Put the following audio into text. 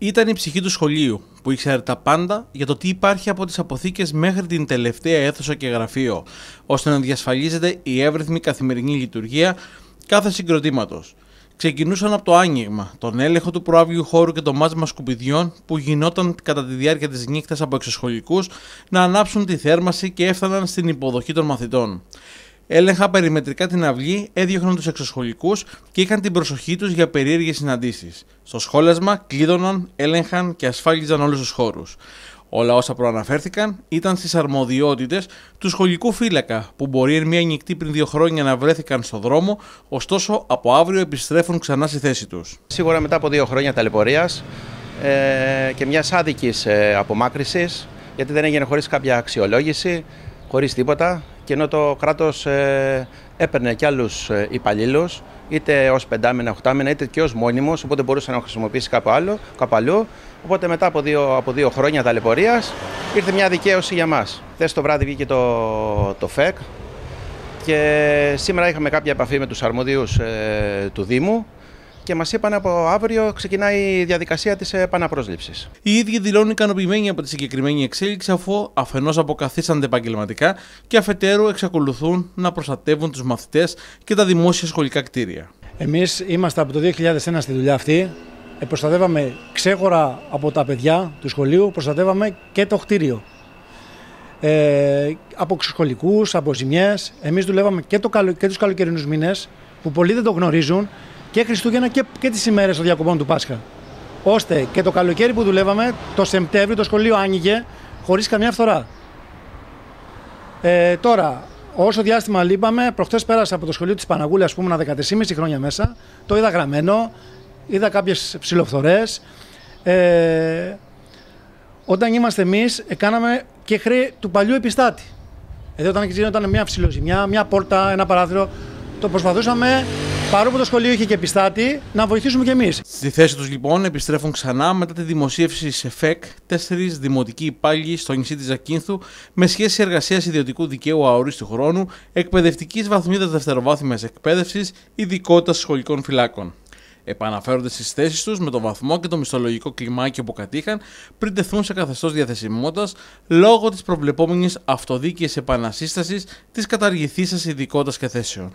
Ήταν η ψυχή του σχολείου, που ήξερε τα πάντα για το τι υπάρχει από τις αποθήκες μέχρι την τελευταία αίθουσα και γραφείο, ώστε να διασφαλίζεται η εύρυθμη καθημερινή λειτουργία κάθε συγκροτήματος. Ξεκινούσαν από το άνοιγμα, τον έλεγχο του προάβλιου χώρου και το μάζεμα σκουπιδιών που γινόταν κατά τη διάρκεια της νύχτας από εξωσχολικούς να ανάψουν τη θέρμαση και έφταναν στην υποδοχή των μαθητών. Έλεγχα περιμετρικά την αυλή, έδιωχναν τους εξωσχολικούς και είχαν την προσοχή τους για περίεργες συναντήσεις. Στο σχόλασμα κλείδωναν, έλεγχαν και ασφάλιζαν όλους τους χώρους. Όλα όσα προαναφέρθηκαν ήταν στις αρμοδιότητες του σχολικού φύλακα, που μπορεί εν μία νυχτή πριν δύο χρόνια να βρέθηκαν στο δρόμο, ωστόσο από αύριο επιστρέφουν ξανά στη θέση τους. Σίγουρα μετά από δύο χρόνια ταλαιπωρίας ε, και μιας άδικης ε, απομάκρυσης, γιατί δεν έγινε χωρίς κάποια αξιολόγηση, χωρίς τίποτα και ενώ το κράτος ε, έπαιρνε και άλλους ε, υπαλλήλους, είτε ως πεντάμινα, οχτάμινα, είτε και ως μόνιμος, οπότε μπορούσε να χρησιμοποιήσει κάπου, άλλο, κάπου αλλού. Οπότε μετά από δύο, από δύο χρόνια ταλαιπωρίας ήρθε μια δικαίωση για μας. Χθες το βράδυ βγήκε το, το ΦΕΚ και σήμερα είχαμε κάποια επαφή με τους αρμοδίους ε, του Δήμου και μας είπαν από αύριο ξεκινάει η διαδικασία της επαναπρόσληψης. Οι ίδιοι δηλώνουν ικανοποιημένοι από τη συγκεκριμένη εξέλιξη, αφού αφενός αποκαθίσανται επαγγελματικά και αφετέρου εξακολουθούν να προστατεύουν τους μαθητές και τα δημόσια σχολικά κτίρια. Εμείς είμαστε από το 2001 στη δουλειά αυτή. Ε, προστατεύαμε ξέχωρα από τα παιδιά του σχολείου, προστατεύαμε και το κτίριο. Ε, από σχολικούς, από ζημιές. Εμείς δουλεύαμε και, το, και τους καλοκαιρινούς μήνες που πολλοί δεν το γνωρίζουν και Χριστούγεννα και, και τις ημέρες των διακοπών του Πάσχα. Ώστε και το καλοκαίρι που δουλεύαμε, το Σεπτέμβριο το σχολείο άνοιγε χωρίς καμιά φθορά. Ε, τώρα, όσο διάστημα λείπαμε, προχθές πέρασα από το σχολείο της Παναγούλης, ας πούμε, ένα 14,5 χρόνια μέσα, το είδα γραμμένο, είδα κάποιες ψηλοφθορές. Ε, όταν είμαστε εμείς, κάναμε και χρέη του παλιού επιστάτη. Εδώ όταν ήταν μια ψηλοζημιά, μια πόρτα, ένα παράθυρο, το προσπαθούσαμε Παρόλο που το σχολείο είχε και πιστάτη, να βοηθήσουμε κι εμείς. Στη θέση τους λοιπόν επιστρέφουν ξανά μετά τη δημοσίευση σε ΦΕΚ τέσσερις δημοτικοί υπάλληλοι στο νησί της Ζακίνθου με σχέση εργασίας ιδιωτικού δικαίου αορίστου χρόνου, εκπαιδευτικής βαθμίδας δευτεροβάθμιας εκπαίδευσης, ειδικότητας σχολικών φυλάκων. Επαναφέρονται στις θέσεις τους με το βαθμό και το μισθολογικό κλιμάκι που κατήχαν πριν τεθούν σε καθεστώς διαθεσιμότητας λόγω της προβλεπόμενης αυτοδίκαιης επανασύστασης της καταργηθήσας ειδικότητας και θέσεων.